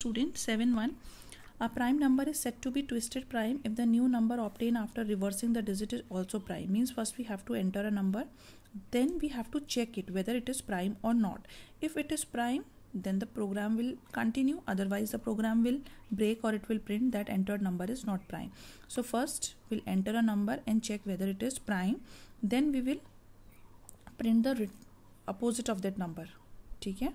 student 7-1 a prime number is said to be twisted prime if the new number obtained after reversing the digit is also prime. Means first we have to enter a number then we have to check it whether it is prime or not. If it is prime then the program will continue. Otherwise the program will break or it will print that entered number is not prime. So first we'll enter a number and check whether it is prime. Then we will print the opposite of that number. Okay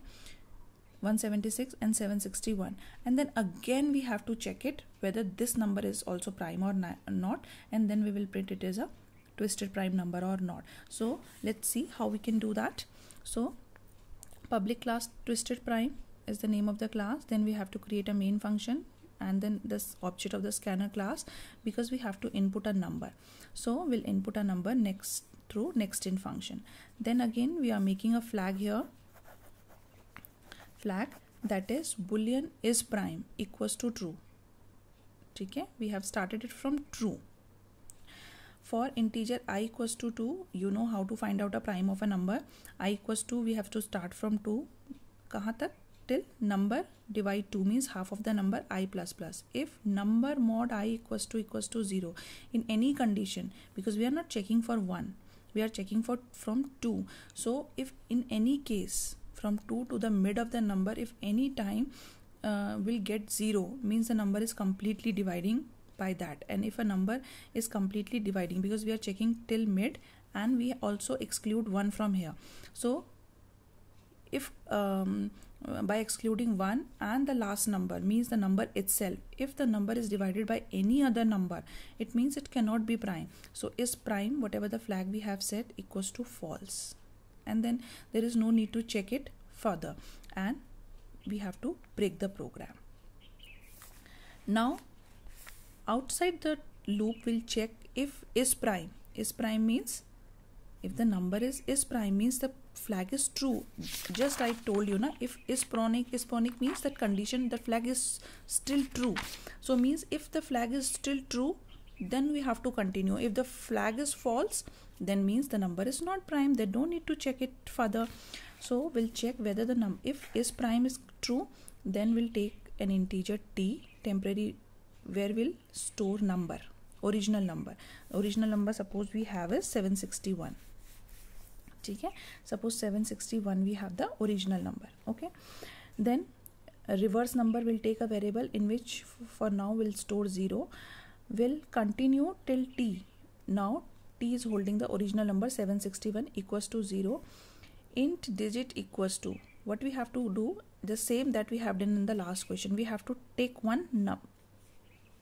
176 and 761 and then again we have to check it whether this number is also prime or not. And then we will print it as a twisted prime number or not. So let's see how we can do that. So public class twisted prime is the name of the class. Then we have to create a main function and then this object of the scanner class because we have to input a number. So we'll input a number next through nextInt function. Then again we are making a flag here flag that is boolean is prime equals to true. okay we have started it from true. For integer i equals to 2 you know how to find out a prime of a number? I equals to we have to start from 2 kahan tak till number divide 2 means half of the number i plus plus. If number mod i equals to equals to 0 in any condition because we are not checking for 1 we are checking for from 2 so if in any case from 2 to the mid of the number if any time uh, will get 0 means the number is completely dividing by that. And if a number is completely dividing because we are checking till mid and we also exclude 1 from here. So if um, by excluding 1 and the last number means the number itself if the number is divided by any other number it means it cannot be prime. So is prime whatever the flag we have set equals to false and then there is no need to check it further. And we have to break the program. Now outside the loop we'll check if is prime. Is prime means if the number is is prime means the flag is true. Just i told you na if is pronic is pronic means that condition the flag is still true. So means if the flag is still true then we have to continue. If the flag is false then means the number is not prime. They don't need to check it further. So we'll check whether the num if is prime is true then we'll take an integer t temporary where we'll store number original number. Original number suppose we have is 761 okay? Suppose 761 we have the original number. Okay? Then reverse number will take a variable in which for now we'll store 0 will continue till t. Now t is holding the original number 761 equals to 0 int digit equals to. What we have to do the same that we have done in the last question we have to take one num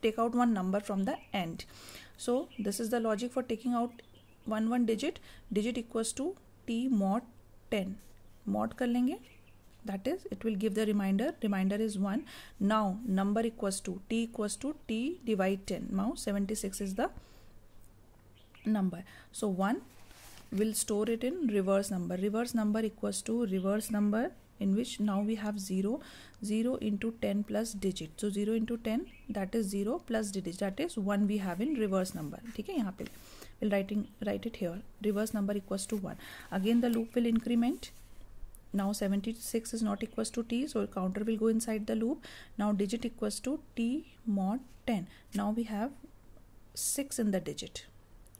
take out one number from the end. So this is the logic for taking out one one digit. Digit equals to t mod 10 mod kar lenge that is it will give the reminder. Reminder is 1 now number equals to t equals to t divide 10 now 76 is the number. So 1 will store it in reverse number. Reverse number equals to reverse number in which now we have 0 0 into 10 plus digit. So 0 into 10 that is 0 plus digit. That is 1 we have in reverse number. Okay we'll writing write it here. Reverse number equals to 1 again the loop will increment now 76 is not equals to t so counter will go inside the loop. Now digit equals to t mod 10 now we have 6 in the digit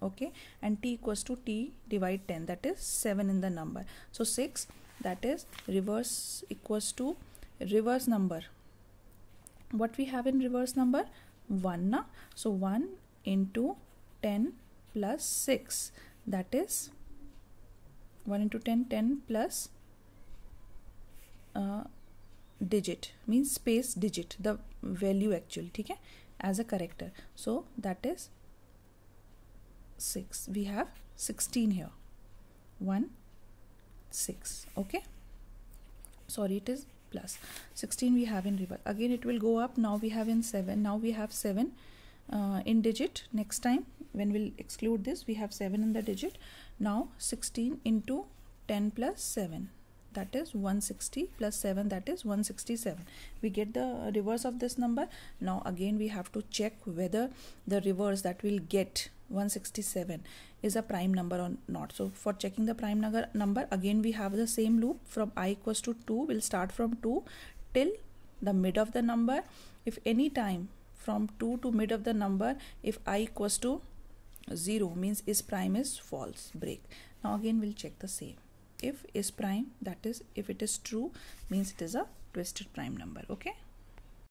okay? And t equals to t divide 10 that is 7 in the number. So 6 that is reverse equals to reverse number. What we have in reverse number? 1 na? so 1 into 10 plus 6 that is 1 into 10 10 plus digit means space digit the value actually okay as a character. So that is 6 we have 16 here. 1 6 okay? Sorry it is plus. 16 we have in reverse. Again it will go up. Now we have in 7 now we have 7 uh, in digit. Next time when we'll exclude this we have 7 in the digit. Now 16 into 10 plus 7 that is 160 plus 7 that is 167 we get the reverse of this number. Now again we have to check whether the reverse that we'll get 167 is a prime number or not. So for checking the prime number again we have the same loop. From i equals to 2 we'll start from 2 till the mid of the number. If any time from 2 to mid of the number if i equals to 0 means is prime is false break. Now again we'll check the same if is prime that is if it is true means it is a twisted prime number okay